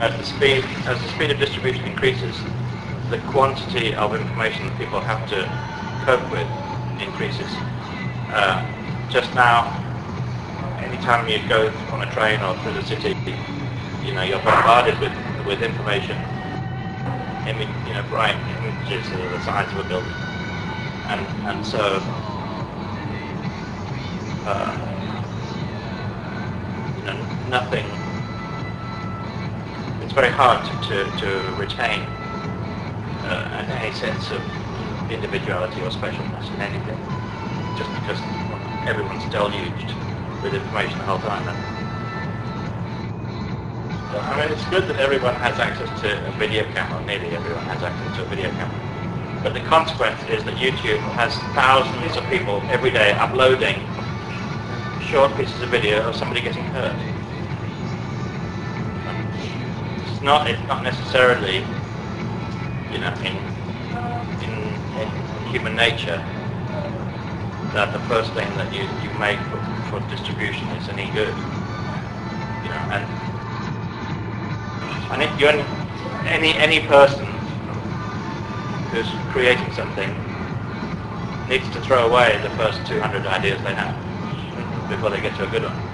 as the speed as the speed of distribution increases, the quantity of information that people have to cope with increases. Uh, just now, anytime you go on a train or through the city, you know you're bombarded with with information, image, you know, bright images of the size of a building, and and so. Uh, you know, nothing it's very hard to, to, to retain uh, any sense of individuality or specialness in anything, just because everyone's deluged with information the whole time. And, I mean, it's good that everyone has access to a video camera, nearly everyone has access to a video camera. But the consequence is that YouTube has thousands of people every day uploading short pieces of video of somebody getting hurt it's not it's not necessarily you know in in, in human nature that the first thing that you, you make for, for distribution is any good. You know, and and if you any any person who's creating something needs to throw away the first 200 ideas they have before they get to a good one.